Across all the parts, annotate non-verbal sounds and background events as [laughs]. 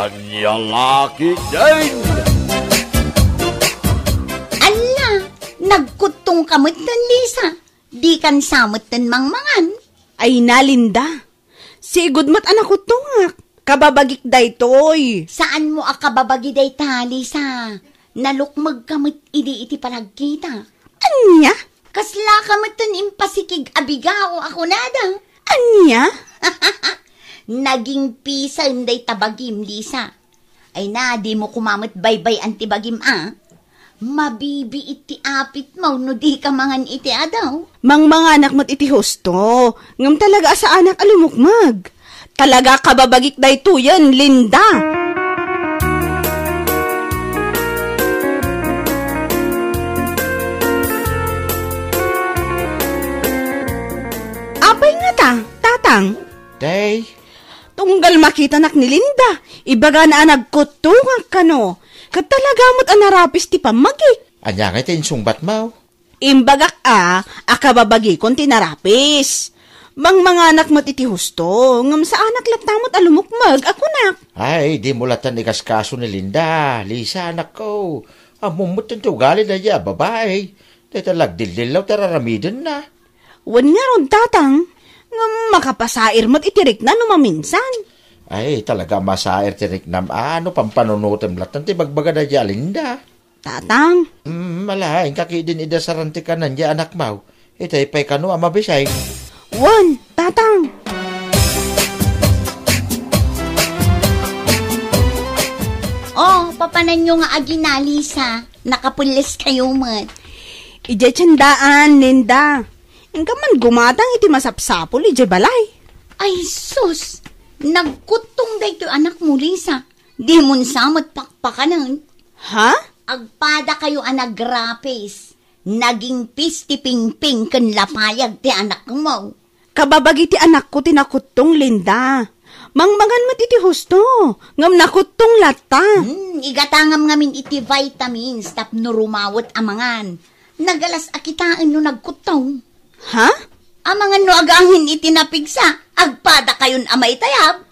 Anyang laki din! Ala, nagkutong kamot ng Lisa. Di kan samot ng mangmangan. Ay nalinda. Sigod mat anak ko tungak. Kababagik daytoy. Saan mo akababagi day ta, Lisa? Nalukmag kamot idi iti palagkita. Anya? Kasla kamot impasikig abigao ako nada. Anya? Naging pisan day tabagim, Lisa. Ay na, di mo kumamot baybay antibagim ah. Mabibi iti apit mo no di ka mangan iti adaw. Mang mga anak mo't iti husto. Ngam talaga sa anak alumukmag. Talaga kababagik daytoyan, Linda. Apay nga ta, tatang. Day, Tunggal makita nak ni Linda. Ibaga na nagkutungan ka no. Kat talaga mo't anarapis ti pamagi. anya nga tinsungbat mo. Imbagak a, akababagi kon tinarapis. Mang mga anak mo't iti husto, ngam sa anak latamot alumukmag, ako nak. Ay, di mo latan ikaskaso ni Linda. Lisa, anak ko. Amumot yung tugali na niya, babae. Dito lagdildilaw, tararamidin na. Wan nga ron tatang, ngam makapasair mo't itirik na numaminsan. Ay, talaga masair tinik nam. Ano pang panunutan latan ti bagbaga na niya, Linda. Tatang, Mm, malahain kakidin ida sa rantikan na niya, anak mo. Itay pa'y kano, amabisay. wan, tatang. Oh, papanan nyo nga agi na, Lisa. Nakapulis kayo mat. Ije tiyandaan, Linda. Ingka man gumatang iti masapsapol, ije balay. Ay, sus! Nagkutong day to anak mo, Lisa. Di mo samot pakpakanan. Ha? Agpada kayo anak grapes. Naging pisti ping-ping kan lapayag ti anak mo. Kababagi ti anak ko tinakutong Linda. Mangmangan mo iti husto. Ngam nakutong lata. Hmm, igatangam ngamin iti vitamins tap no rumawot amangan. Nagalas akitaan no nagkutong. Ha? Amangan no agangin iti napigsa. Agpada kayon amay tayab.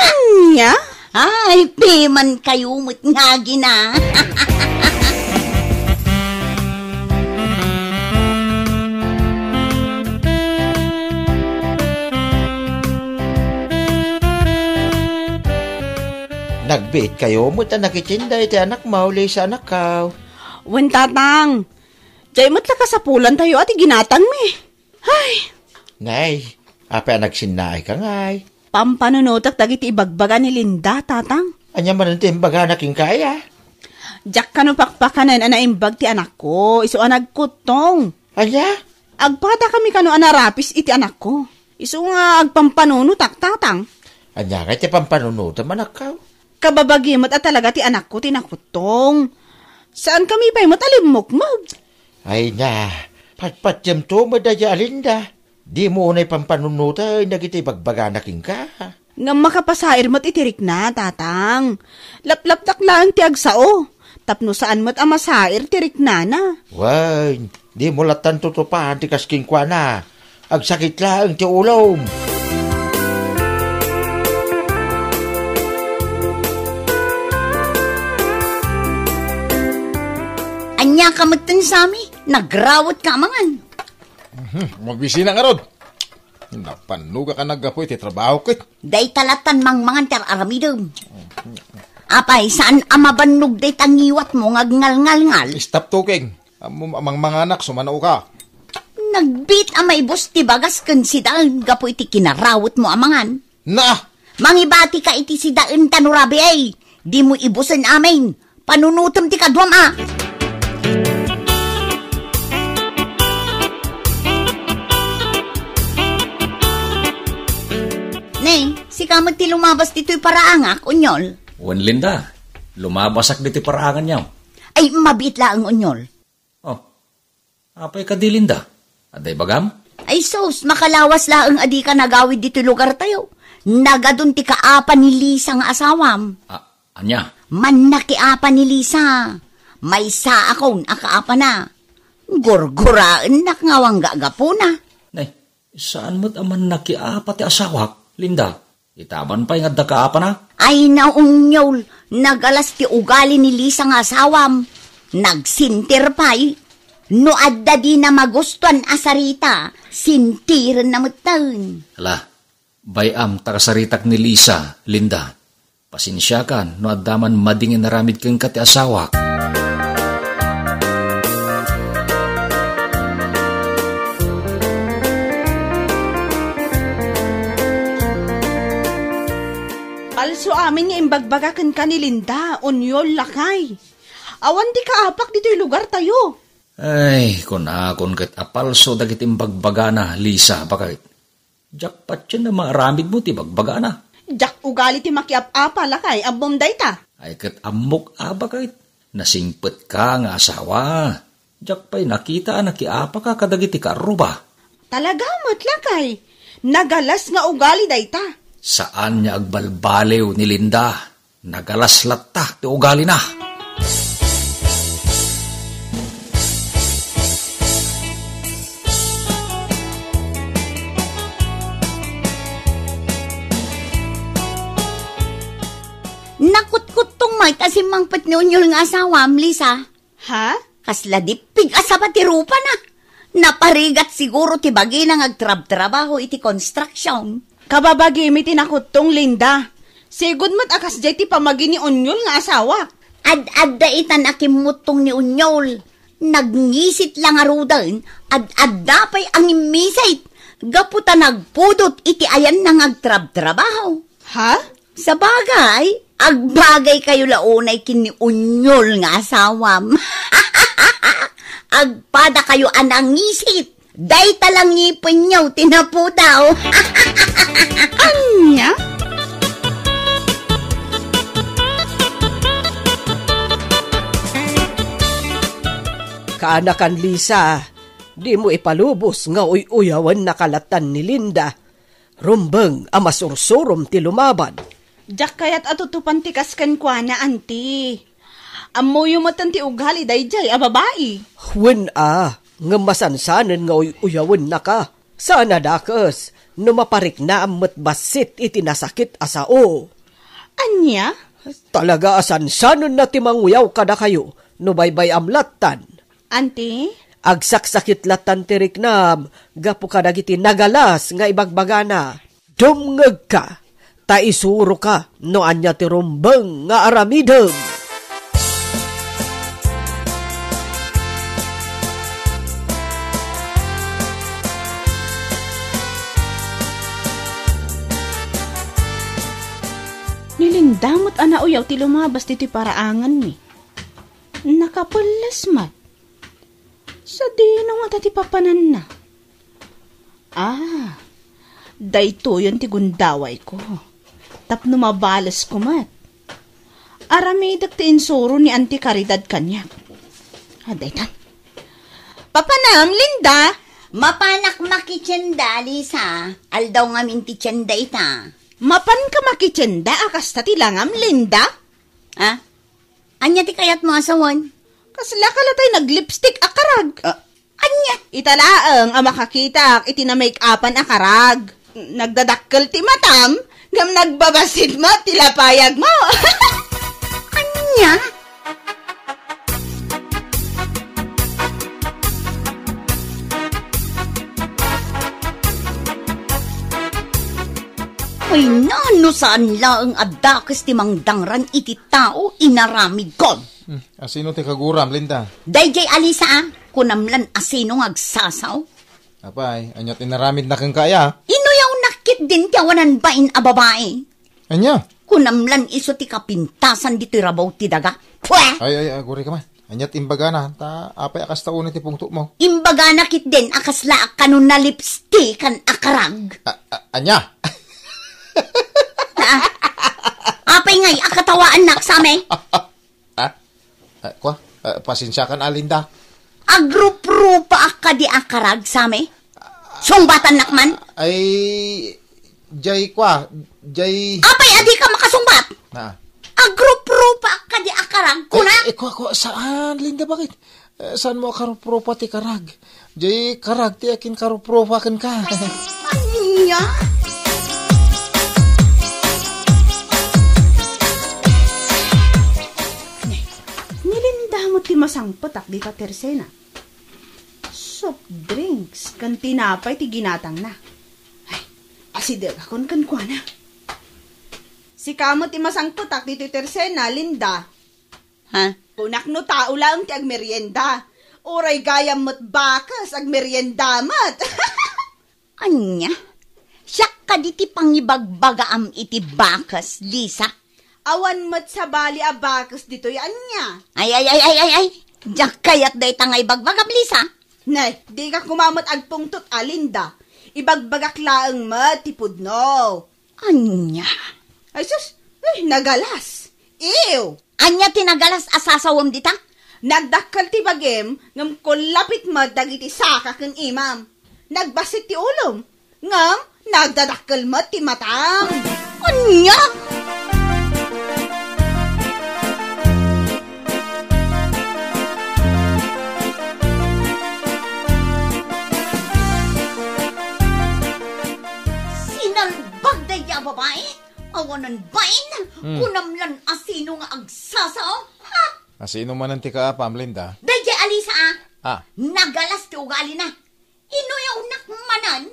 Anya? [laughs] Ay, piman kayo mo't nga gina. Nagbiit kayo, muta nakitinda iti anak mo, Lisa, anak ka. Wen tatang. Jay mo't lakasapulan tayo at ginatang mi. Ay, Nay, apa nagsinay ka ngay. pampanunutak dagiti ibagbaga ni Linda, tatang. Anya man ang timbaga na king kaya. Jack kano pakpakanan anaimbag ti anak ko. Iso anagkutong. Anya? Agpata kami kano anarapis iti anak ko. Iso nga agpampanunutak, tatang. Anya nga iti pampanunutan man akaw. Kababagi mo't at talaga ti anak ko tinakutong. Saan kami pa'y mo't alimukmag? Ay na, patpatyam to madaya alinda. Di mo unay pampanunutan, nagiti bagbaga na king ka. Nga makapasair mo't itirik na, tatang. Laplap lang ti agsao. Tapno saan mo't amasair tirik na na. Wan, di mo latan tutupahan ti kasking kwa na. Agsakit lang ti ulom. Anya kamutan sami, nagrawat ka amangan. Magbisina nga rod. Napanuga ka nagapoy, ti trabaho ko. Day talatan mang mangan tar aramidom. Apay, saan amabannog day tangiwat mo ngagngal-ngal-ngal? Stop talking. Amang mga anak, sumanaw ka. Nagbit amay bus ti bagas kan si daan gapo iti kinarawat mo amangan. Na! Mangibati ka iti si daan tanurabi ay. Di mo ibusan amin. Panunutom ti kadwam ah. Nay, si kamag ti lumabas dito'y paraangak, unyol. Wan Linda, lumabasak diti paraangan niyaw. Ay, mabit ang unyol. Oh, apay ka di Linda? Aday bagam? Ay sos, makalawas ang adi ka nagawid dito lugar tayo. Nagadun ti kaapa ni Lisa nga asawam. Ah, anya? Man nakiapa ni Lisa. May sa akong akaapa na. Gurguraan nakngawang gagapo na. Nay, saan mo't aman nakiapa ti asawak, Linda? Itaman pa yung adda ka apa na. Ay naunyol, nagalas ti ugali ni Lisa nga asawam. Nagsintir pa'y. No adda di na magustuhan asarita, sintir na mutan. Ala, bayam takasaritak ni Lisa, Linda. Pasinsya kan, no addaman madingin naramid kang kati asawak. Amin nga imbagbagakan ka ni Linda, onyol lakay. Awan di ka apak dito'y lugar tayo. Ay, kun akon kat apalso dagit imbagbagana, Lisa, bakit? Jackpot yun na maaramid mo, ti bagbagana. Jak ugali ti makiap-apa lakay, abom dayta. Ay kat amok aba kahit nasingpet ka nga asawa. Jack pa'y nakita nakiapa ka kadagiti karuba. Talaga mat lakay. Nagalas nga ugali dayta. Saan niya agbalbalew ni Linda? Nagalaslat ta, ti ugali na. Nakut-kut tong may kasimang patnunyol nga asawam, Lisa. Ha? Kasla dipig asaba ti rupa na. Naparigat siguro ti bagi nang agtrab-trabaho iti construction. Kababagi mi tinakot tong Linda. Sigod mat akas jay ti pamagi ni onyol nga asawa. Ad-adda itan akimutong ni Unyol. Nagngisit lang arudan, ad-adda pa'y ang imisait. Gaputa nagpudot iti ayan nang agtrab-trabaho. Ha? Sa bagay, agbagay kayo launay kini Unyol nga asawam. [laughs] Agpada kayo anangisit. Day talang ngipin niyo, tinapo daw. [laughs] Anya? Kaanakan Lisa, di mo ipalubos nga uy-uyawan nakalatan ni Linda. Rumbeng ama sursurom ti lumaban. Jak kayat atutupan ti kaskan kwa na anti. Amo yung matan ti ugali dayjay a babae. Wen a, nga masansanan nga uy-uyawan na ka. Sana dakas, no maparik na amat basit iti nasakit asao. Anya? Talaga asansanon na ti manguyaw kada kayo, no baybay amlatan. Anti? Agsaksakit latan ti riknam, gapu ka dagiti nagalas nga ibagbagana. Dumngeg ka, ta isuro ka, no anya ti rumbeng nga aramidem. Nilindamot ana uyaw ti lumabas dito'y paraangan ni. Nakapulas mat. Sa dino nga tati papanan na. Ah, dayto yun ti gundaway ko. Tapno mabalas ko mat. Aramidak ti insuro ni Auntie Caridad kanya. Ah, daytan. Papanam, Linda! Mapanak makitsenda, Lisa. Aldaw nga minti tsenda ita. Mapan ka makitsenda akas tati langam, Linda? Ha? Anya ti kayat mo asawan? Kasla ka latay nag-lipstick akarag. Ah, anya? Italaang ang makakita iti na make-upan akarag. Nagdadakkel ti matam, ngam nagbabasid mo, tilapayag mo. [laughs] Anya? Ay, nano saan lang adakes ti mangdangran iti tao inaramid kon. Hmm, asino ti kaguram, Linda? Dayjay alisa ah, kunamlan asino agsasaw. Apay, anyat inaramid na kang kaya. Inuyaw nakit din tiyawanan ba in a babae? Anya? Kunamlan iso ti kapintasan di ti rabaw ti daga. Pwe! Ay, ay, aguri ka man. Anyat imbaga na, ta apay akas taon ti pungto mo. Imbaga nakit din akasla kanun na lipstick kan akarag. A- a- anya? [laughs] Apay ngay akatawaan nak sa me. ah, ah, kwa? Ah, pasensya kan, Alinda. Agrup-rupa akka di akarag sa me. Sungbatan nakman. Ay, jay kwa, jay... Apay adi ka makasungbat. Na. Agrup-rupa akka di akarag. Kuna? Ay, eh, kwa, kwa, saan, Linda, bakit? Eh, saan mo karupropa ti karag? Jay, karag, ti akin karupropa kan ka. Anya? Masangpotak di ta tersena. Soft drinks, kan tinapay ti ginatang na. Ay, asidag akon kan kwa na. Si kamo ti masangpotak dito tersena, Linda. Ha? Kunak no tao lang ti agmerienda. Oray gayam mo't bakas agmerienda mat. [laughs] Anya? Siyak ka di ti pangibagbagaam iti bakas, Lisa. Awan mo't sa bali a bakas dito yan niya. Ay, ay, ay, ay, ay, ay. Diyak kayat day tangay bagbagam, Lisa. Nay, di ka kumamot agpungtot alinda. Ibagbagak laang mat tipod no. Anya? Ay sus, ay, nagalas. Ew! Anya tinagalas asasawam dita? Nagdakkel ti bagem, ngam kulapit mat dagiti saka ken imam. Nagbasit ti ulom, ngam nagdadakkel mat ti matang. Anya? Sinalbag babae? Awanan bain? Kunamlan asino nga agsasaw? Ha? Asino man ang tika apam, Linda? Dayja alisa ah. Ah, Nagalas ti ugali na. Inuyaw nakmanan.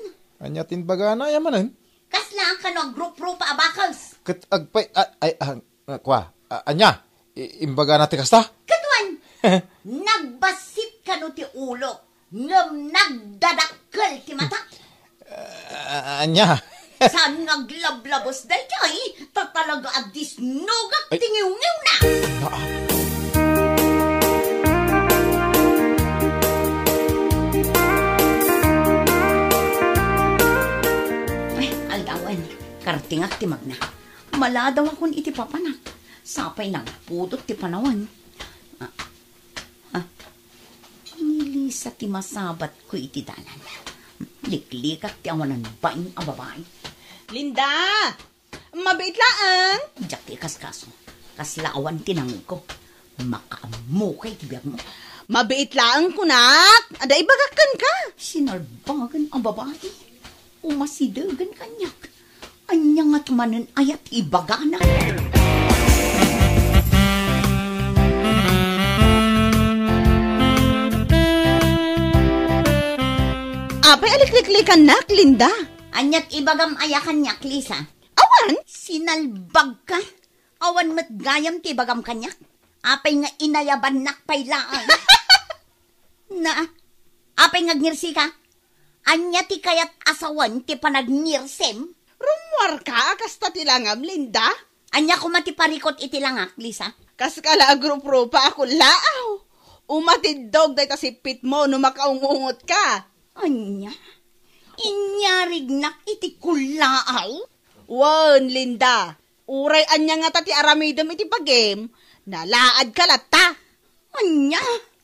anya tinbaga na yamanan. Kasla ka no group-group abakals. Kat agpay, ay, ay, ah, ah, kwa, ah, anya, imbaga na tikasta? Katuan, [laughs] nagbasit ka no ti ulo. Ngam nagdadakkel ti mata. Ah, anya, Saan naglablabos day kay tatalaga agdis nugak Ay. tingiw-ngiw na. Ay, aldawan, kartingak ti magna. Maladaw akon iti papanak. Sapay nagputot ti panawan. Ah, ah, nilisa ti masabat ko iti danan. Liklikak ti awanan baing a babae. Linda! Mabait laang! Diyak ti kaskaso. Kaslaawan tinangod ko. Makaamukay ti biyag mo. Mabait laang kunak! Ada ibagakan ka! Sinalbagan ang babae. Umasidagan kanyak. Anya nga't manan ayat ibagana. Apay alikliklikan nak, Linda! Anyat ibagam ayakan niyak, Lisa. Awan! Sinalbag ka. Awan mat gayam ti bagam kanyak. Apay nga inayaban nak paylaan. [laughs] na, apay nga ngirsi ka. Anya ti kayat asawan ti panagnirsem. Rumwar ka, kasta tilangam, Linda! Anya ko matiparikot iti langak, Lisa. Kas kala agrupo pa ako laaw! Umatidog day ta sipit mo no makaungungot ka! Anya? Inyarig nak iti kulaaw? Wan, Linda! Uray anya nga ta ti aramidom iti pagem, nalaad ka lata! Anya?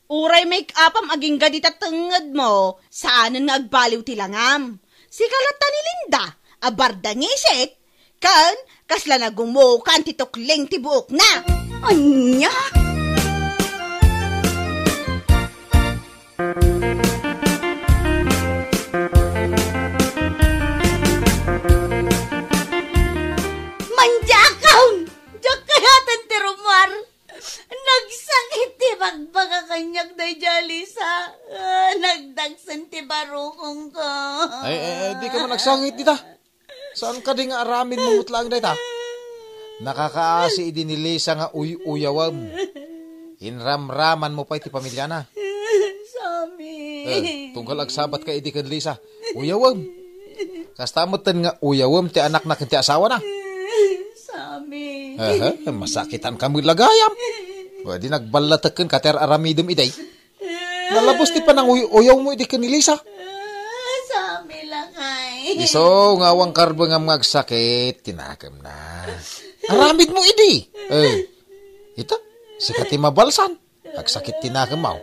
Uray make upam aging gadi tenged mo, saanan nga agbaliw ti langam. Si kalata ni Linda, abarda ngisit, kan kasla na gumukan ti tukling ti buok na. Anya? Manjakaw! Ti Romar. Nagsangit ti magbaga kanyak na Jalisa. Ah, nagdagsan ti barukong ko. ay, ay, ay, di ka man nagsangit dita. Saan ka di nga aramin mo mutlang dita? Nakakaasi idi ni Lisa nga uy-uyawam. Inramraman mo pa iti pamilya na. Sami. Eh, tunggal agsabat ka idi kan Lisa. Uyawam. Kastamutan nga uyawam ti anak na ti asawa na. Eh, masakitan kami lagayam. Pwede nagbalatakan kater aramidum iday. Nalabos ti panang uy uyaw mo idi kan ni Lisa. Ah, Sami lang ay. Iso nga awang karbo nga magsakit, tinakam na. Aramid mo idi. Eh, ito, sikat mabalsan. Agsakit tinakam mo.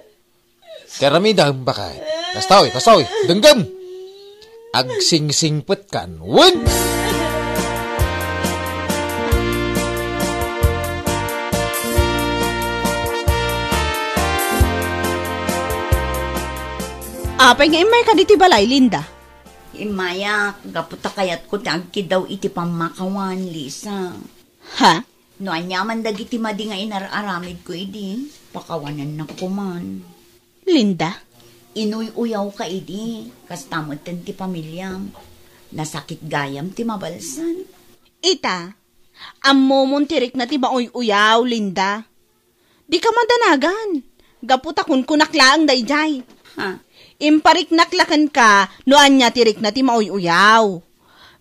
Teramidam bakay. Kastawi, kastawi, denggam. Agsingsingpet kan. Wun! Apay nga imay ka diti balay, Linda. Imaya, gaputa kayat ko tagki daw iti pamakawan, Lisa. Ha? No anyaman dagiti madi nga inararamid ko idi. Pakawanan na ko man. Linda, Inuy-uyaw ka idi. Kastamot ten ti pamilyam. Nasakit gayam ti mabalsan. ita, ammo mong tirik na ti baoy-uyaw, Linda. Di ka madanagan. Gaputa kun kunaklaang dayjay. Ha? Imparik naklakan ka, no anya tirik na ti maoy-uyaw.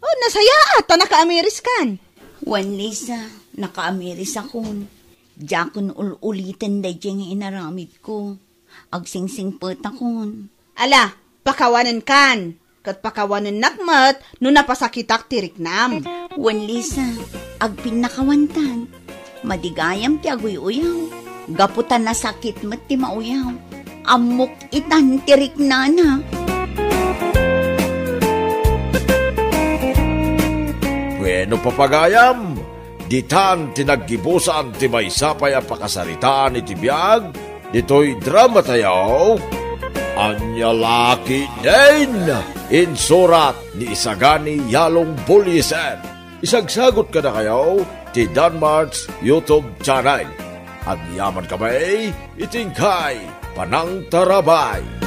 Oh, nasaya ata naka-Ameriskan. Wan Lisa, naka-Ameris akon. Jakon ul-ulitin da nga inaramid ko. Agsingsing pet akon. Ala, pakawanan kan. Kat pakawanan nakmat, no napasakitak tirik nam. Wan Lisa, agpin nakawantan. Madigayam ti aguy-uyaw. Gaputan na sakit mat ti mauyaw. Amok itan tirik nana. Bueno papagayam, ditan tinaggibusan ti may sapay ang pakasaritaan iti biyag, dito'y drama tayo. Anya laki din, insurat ni Isagani Yalong Bulisen. Isagsagot ka na kayo ti Danmarks YouTube channel. Ang yaman kamay, itingkay, panang tarabay.